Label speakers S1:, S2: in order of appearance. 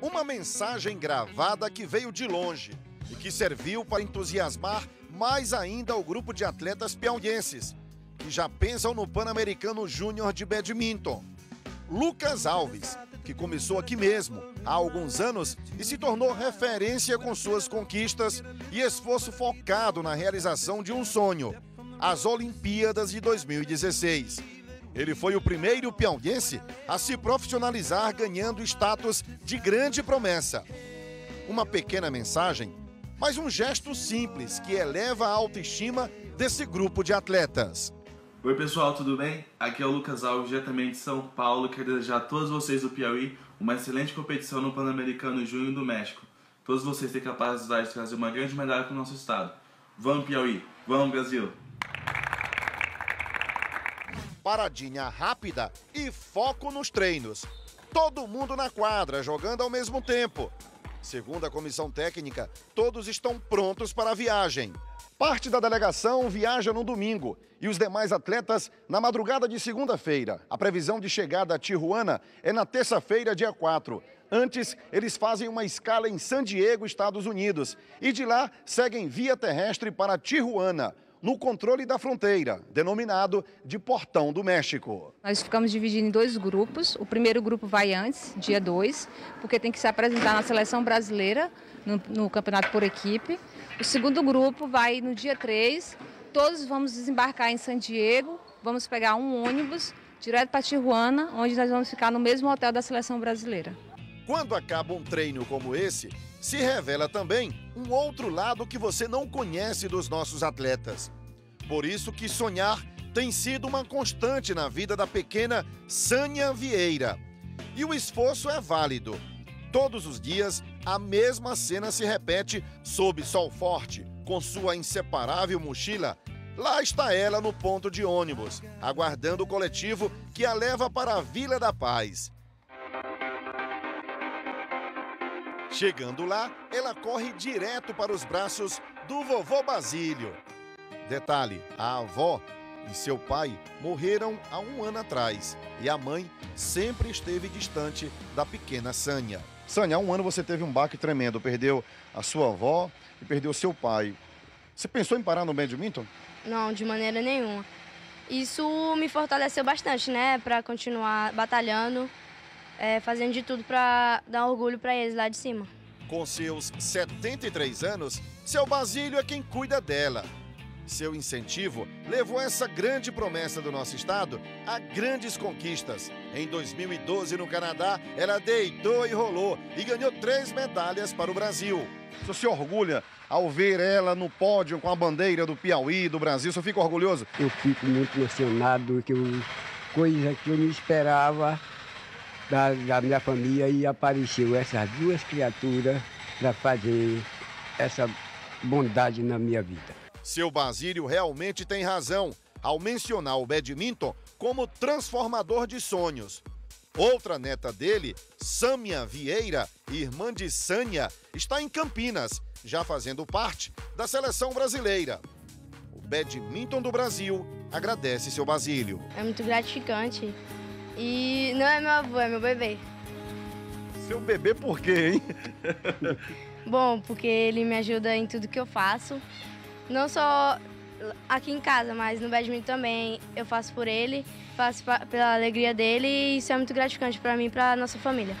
S1: Uma mensagem gravada que veio de longe e que serviu para entusiasmar mais ainda o grupo de atletas piauienses, que já pensam no Pan-Americano Júnior de Badminton. Lucas Alves, que começou aqui mesmo há alguns anos e se tornou referência com suas conquistas e esforço focado na realização de um sonho, as Olimpíadas de 2016. Ele foi o primeiro piauiense a se profissionalizar ganhando status de grande promessa. Uma pequena mensagem, mas um gesto simples que eleva a autoestima desse grupo de atletas.
S2: Oi pessoal, tudo bem? Aqui é o Lucas Alves, diretamente de São Paulo. Quero desejar a todos vocês do Piauí uma excelente competição no Pan-Americano junho do México. Todos vocês têm capacidade de trazer uma grande medalha para o nosso estado. Vamos Piauí, vamos Brasil!
S1: Paradinha rápida e foco nos treinos. Todo mundo na quadra, jogando ao mesmo tempo. Segundo a comissão técnica, todos estão prontos para a viagem. Parte da delegação viaja no domingo e os demais atletas na madrugada de segunda-feira. A previsão de chegada a Tijuana é na terça-feira, dia 4. Antes, eles fazem uma escala em San Diego, Estados Unidos, e de lá seguem via terrestre para Tijuana, no controle da fronteira, denominado de Portão do México.
S3: Nós ficamos divididos em dois grupos. O primeiro grupo vai antes, dia 2, porque tem que se apresentar na seleção brasileira, no, no campeonato por equipe. O segundo grupo vai no dia 3. Todos vamos desembarcar em San Diego, vamos pegar um ônibus direto para Tijuana, onde nós vamos ficar no mesmo hotel da seleção brasileira.
S1: Quando acaba um treino como esse, se revela também um outro lado que você não conhece dos nossos atletas. Por isso que sonhar tem sido uma constante na vida da pequena Sânia Vieira. E o esforço é válido. Todos os dias, a mesma cena se repete sob sol forte, com sua inseparável mochila. Lá está ela no ponto de ônibus, aguardando o coletivo que a leva para a Vila da Paz. Chegando lá, ela corre direto para os braços do vovô Basílio. Detalhe: a avó e seu pai morreram há um ano atrás e a mãe sempre esteve distante da pequena Sânia. Sânia, há um ano você teve um baque tremendo, perdeu a sua avó e perdeu seu pai. Você pensou em parar no badminton?
S4: Não, de maneira nenhuma. Isso me fortaleceu bastante, né, para continuar batalhando, é, fazendo de tudo para dar orgulho para eles lá de cima.
S1: Com seus 73 anos, seu Basílio é quem cuida dela. Seu incentivo levou essa grande promessa do nosso estado a grandes conquistas. Em 2012, no Canadá, ela deitou e rolou e ganhou três medalhas para o Brasil. Você se orgulha ao ver ela no pódio com a bandeira do Piauí, do Brasil? Você fica orgulhoso?
S5: Eu fico muito emocionado, que eu, coisa que eu não esperava da, da minha família e apareceu essas duas criaturas para fazer essa bondade na minha vida.
S1: Seu Basílio realmente tem razão ao mencionar o badminton como transformador de sonhos. Outra neta dele, Sâmia Vieira, irmã de Sânia, está em Campinas, já fazendo parte da seleção brasileira. O badminton do Brasil agradece seu Basílio.
S4: É muito gratificante. E não é meu avô, é meu bebê.
S1: Seu bebê por quê, hein?
S4: Bom, porque ele me ajuda em tudo que eu faço. Não só aqui em casa, mas no badminton também eu faço por ele, faço pela alegria dele e isso é muito gratificante para mim e para nossa família.